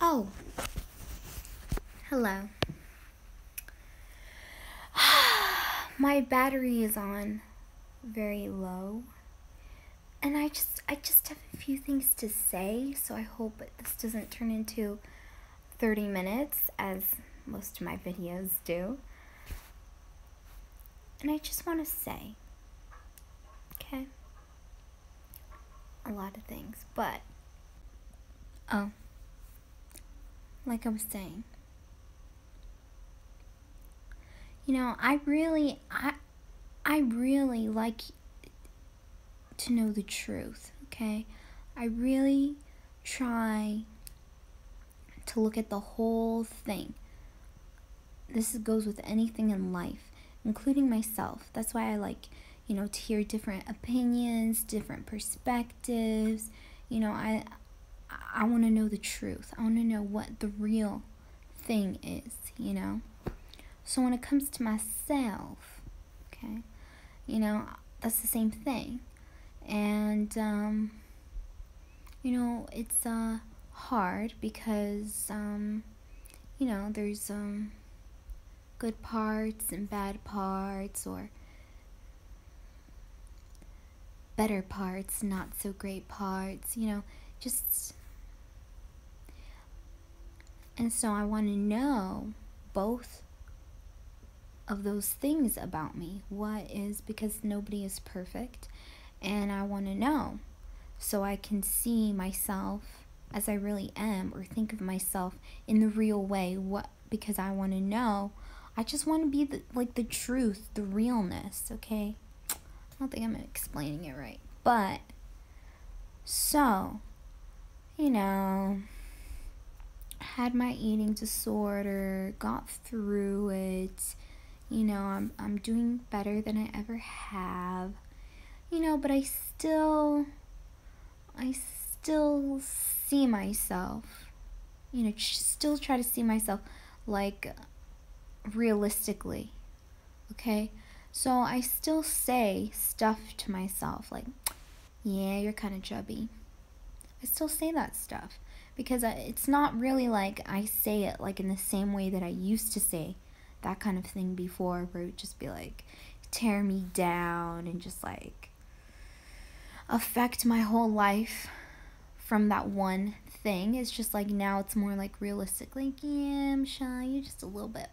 Oh. Hello. My battery is on very low. And I just I just have a few things to say, so I hope this doesn't turn into 30 minutes as most of my videos do. And I just want to say, okay, a lot of things, but, oh, like I was saying, you know, I really, I, I really like to know the truth, okay? I really try to look at the whole thing. This goes with anything in life, including myself. That's why I like, you know, to hear different opinions, different perspectives. You know, I I want to know the truth. I want to know what the real thing is, you know? So when it comes to myself, okay, you know, that's the same thing. And, um, you know, it's, uh, hard because, um, you know, there's, um, good parts and bad parts or better parts, not so great parts, you know, just and so I want to know both of those things about me. What is because nobody is perfect, and I want to know so I can see myself as I really am or think of myself in the real way. What because I want to know. I just want to be the, like the truth, the realness, okay? I don't think I'm explaining it right. But so, you know, had my eating disorder, got through it. You know, I'm I'm doing better than I ever have. You know, but I still I still see myself. You know, still try to see myself like realistically. Okay? So I still say stuff to myself like, "Yeah, you're kind of chubby." I still say that stuff because it's not really like I say it like in the same way that I used to say that kind of thing before, where it would just be like tear me down and just like affect my whole life from that one thing. It's just like now it's more like realistic, like, yeah, I'm shy, you're just a little bit.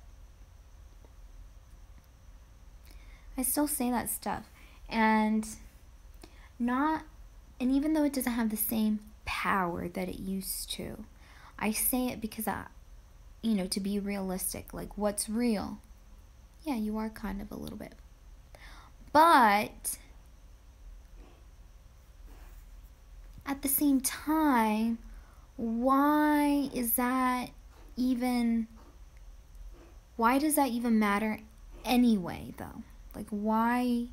I still say that stuff. And not, and even though it doesn't have the same power that it used to. I say it because I, you know, to be realistic, like what's real? Yeah, you are kind of a little bit. But at the same time, why is that even why does that even matter anyway though? Like why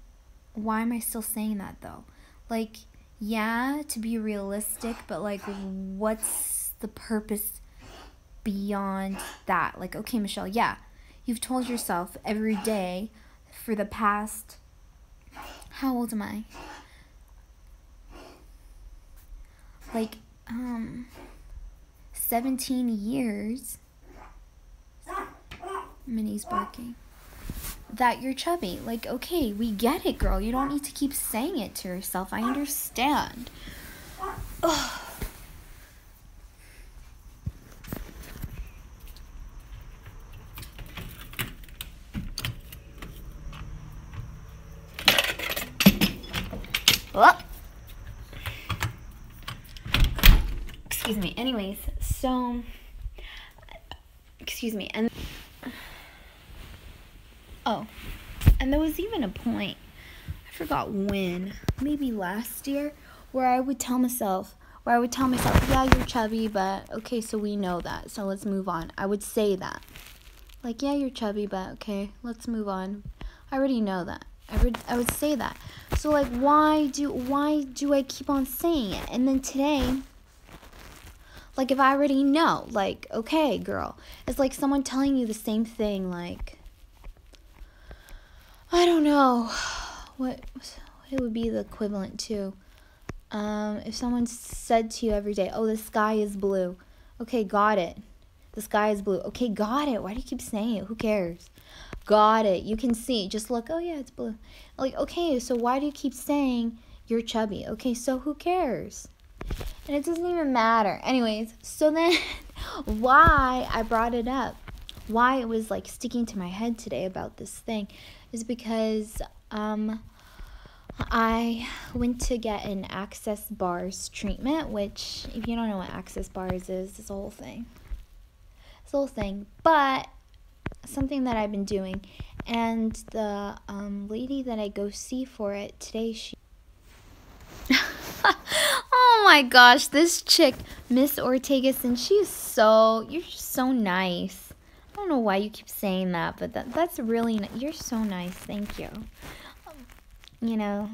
why am I still saying that though? Like yeah, to be realistic, but like, what's the purpose beyond that? Like, okay, Michelle, yeah, you've told yourself every day for the past, how old am I? Like, um, 17 years. Minnie's barking that you're chubby. Like, okay, we get it, girl. You don't need to keep saying it to yourself. I understand. Ugh. Excuse me. Anyways, so excuse me. And Oh, and there was even a point, I forgot when, maybe last year, where I would tell myself, where I would tell myself, yeah, you're chubby, but okay, so we know that, so let's move on. I would say that. Like, yeah, you're chubby, but okay, let's move on. I already know that. I would, I would say that. So like, why do, why do I keep on saying it? And then today, like if I already know, like, okay, girl, it's like someone telling you the same thing, like, I don't know what it would be the equivalent to. Um, if someone said to you every day, "Oh, the sky is blue," Okay, got it. The sky is blue. Okay, got it. Why do you keep saying it? Who cares? Got it. You can see. Just look. Oh, yeah, it's blue. Like, okay, so why do you keep saying you're chubby? Okay, so who cares? And it doesn't even matter. Anyways, so then why I brought it up, why it was like sticking to my head today about this thing is because um I went to get an access bars treatment, which if you don't know what access bars is, it's a whole thing. It's a whole thing. But something that I've been doing and the um, lady that I go see for it today, she oh my gosh, this chick, Miss Ortegas, and she's so, you're so nice. I don't know why you keep saying that, but that, that's really, you're so nice. Thank you. Um, you know,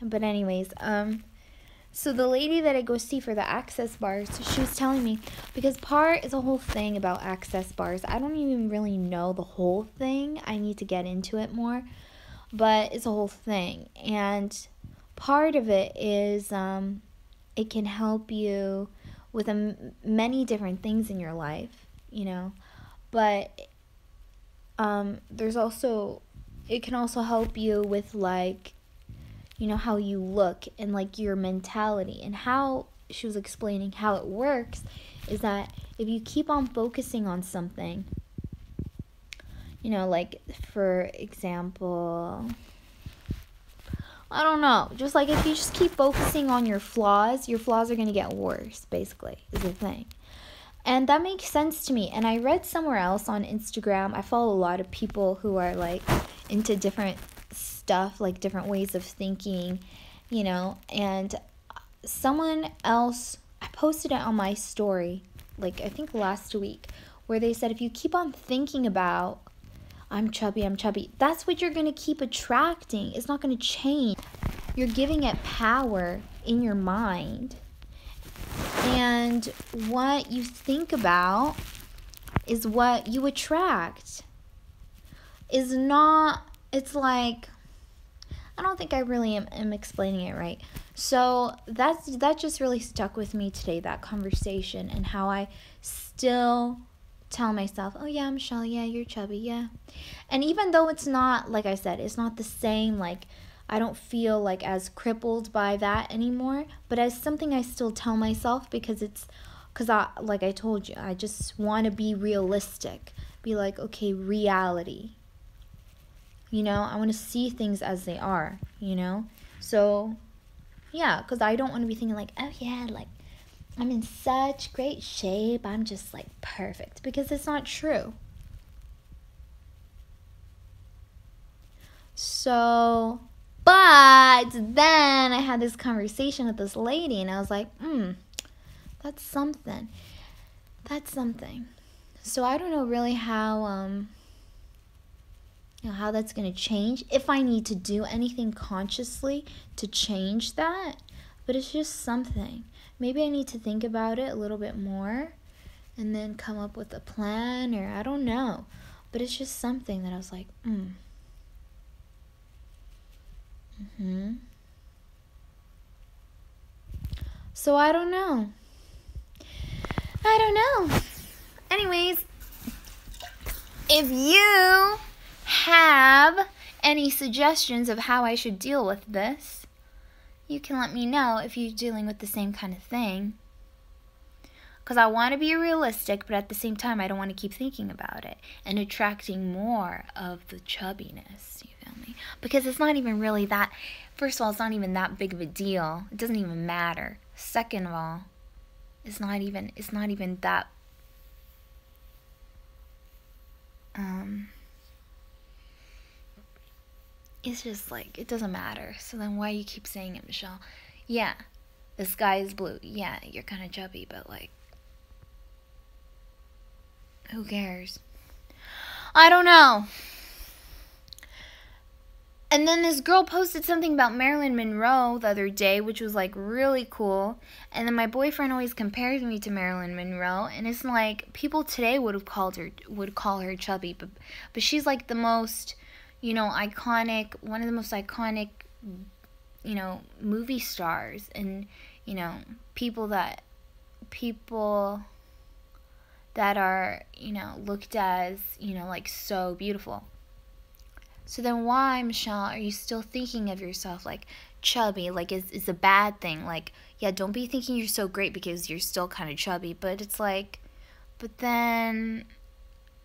but anyways, um, so the lady that I go see for the access bars, she was telling me because part is a whole thing about access bars. I don't even really know the whole thing. I need to get into it more, but it's a whole thing. And part of it is um, it can help you with many different things in your life, you know. But um, there's also, it can also help you with like, you know, how you look and like your mentality and how she was explaining how it works is that if you keep on focusing on something, you know, like for example, I don't know. Just like if you just keep focusing on your flaws, your flaws are going to get worse, basically, is the thing. And that makes sense to me. And I read somewhere else on Instagram, I follow a lot of people who are like into different stuff, like different ways of thinking, you know, and someone else, I posted it on my story, like I think last week, where they said if you keep on thinking about I'm chubby, I'm chubby. That's what you're going to keep attracting. It's not going to change. You're giving it power in your mind. And what you think about is what you attract. Is not, it's like, I don't think I really am, am explaining it right. So that's that just really stuck with me today, that conversation and how I still tell myself, oh yeah, Michelle, yeah, you're chubby, yeah. And even though it's not, like I said, it's not the same, like, I don't feel like as crippled by that anymore, but as something I still tell myself because it's, because I, like I told you, I just want to be realistic. Be like, okay, reality. You know, I want to see things as they are, you know? So, yeah, because I don't want to be thinking like, oh yeah, like, I'm in such great shape. I'm just like perfect because it's not true. So, but then I had this conversation with this lady and I was like, hmm, that's something. That's something. So I don't know really how um you know how that's going to change if I need to do anything consciously to change that, but it's just something maybe I need to think about it a little bit more and then come up with a plan or I don't know. But it's just something that I was like, mm. Hmm So I don't know. I don't know. Anyways, if you have any suggestions of how I should deal with this, you can let me know if you're dealing with the same kind of thing. Because I want to be realistic, but at the same time, I don't want to keep thinking about it and attracting more of the chubbiness. Me? Because it's not even really that, first of all, it's not even that big of a deal. It doesn't even matter. Second of all, it's not even, it's not even that, um, it's just like it doesn't matter. So then why you keep saying it, Michelle? Yeah, the sky is blue. Yeah, you're kind of chubby, but like, who cares? I don't know. And then this girl posted something about Marilyn Monroe the other day, which was like really cool. And then my boyfriend always compares me to Marilyn Monroe, and it's like people today would have called her would call her chubby, but but she's like the most you know, iconic, one of the most iconic, you know, movie stars and, you know, people that people that are, you know, looked as, you know, like so beautiful. So then why, Michelle, are you still thinking of yourself like chubby? Like is is a bad thing. Like, yeah, don't be thinking you're so great because you're still kind of chubby, but it's like but then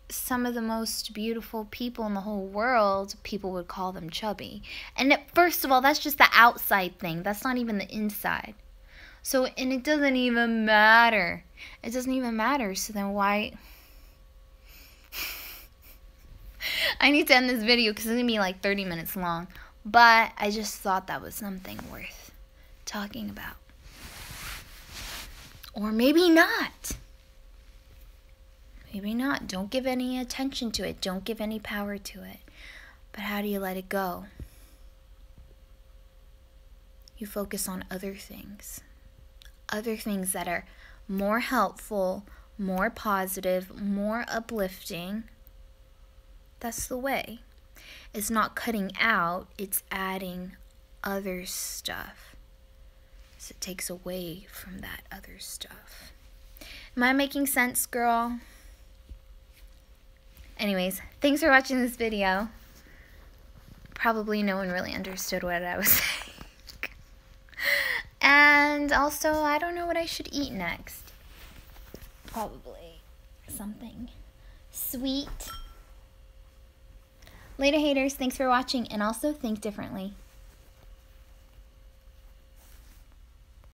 some of the most beautiful people in the whole world, people would call them chubby. And first of all, that's just the outside thing. That's not even the inside. So, and it doesn't even matter. It doesn't even matter. So then why? I need to end this video because it's going to be like 30 minutes long. But I just thought that was something worth talking about. Or maybe not. Maybe not. Don't give any attention to it. Don't give any power to it. But how do you let it go? You focus on other things. Other things that are more helpful, more positive, more uplifting. That's the way. It's not cutting out, it's adding other stuff. So it takes away from that other stuff. Am I making sense, girl? Anyways, thanks for watching this video. Probably no one really understood what I was saying. and also, I don't know what I should eat next. Probably something sweet. Later, haters, thanks for watching, and also think differently.